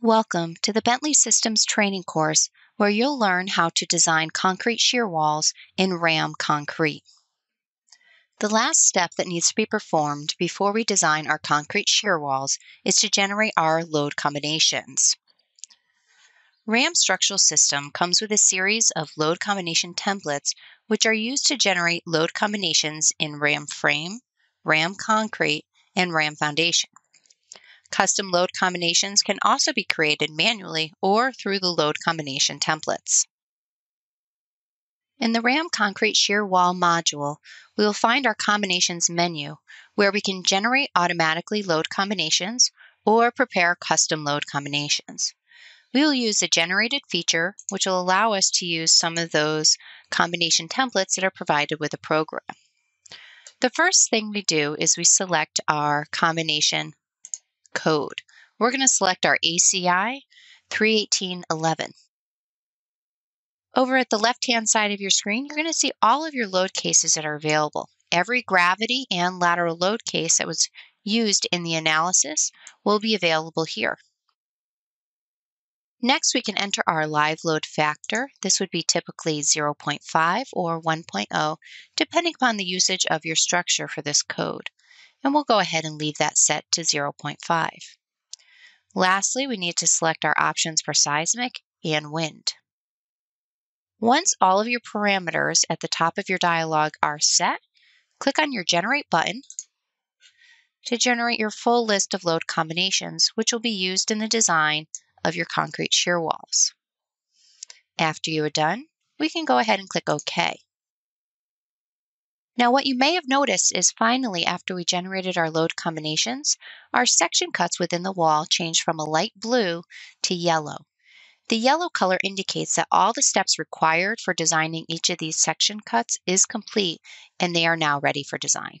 Welcome to the Bentley Systems training course where you'll learn how to design concrete shear walls in RAM concrete. The last step that needs to be performed before we design our concrete shear walls is to generate our load combinations. RAM Structural System comes with a series of load combination templates which are used to generate load combinations in RAM frame, RAM concrete, and RAM foundation. Custom load combinations can also be created manually or through the load combination templates. In the RAM Concrete Shear Wall module, we will find our Combinations menu, where we can generate automatically load combinations or prepare custom load combinations. We will use a generated feature, which will allow us to use some of those combination templates that are provided with the program. The first thing we do is we select our combination code. We're going to select our ACI 31811. Over at the left-hand side of your screen, you're going to see all of your load cases that are available. Every gravity and lateral load case that was used in the analysis will be available here. Next, we can enter our live load factor. This would be typically 0.5 or 1.0, depending upon the usage of your structure for this code and we'll go ahead and leave that set to 0.5. Lastly, we need to select our options for seismic and wind. Once all of your parameters at the top of your dialog are set, click on your Generate button to generate your full list of load combinations, which will be used in the design of your concrete shear walls. After you are done, we can go ahead and click OK. Now what you may have noticed is finally after we generated our load combinations, our section cuts within the wall changed from a light blue to yellow. The yellow color indicates that all the steps required for designing each of these section cuts is complete and they are now ready for design.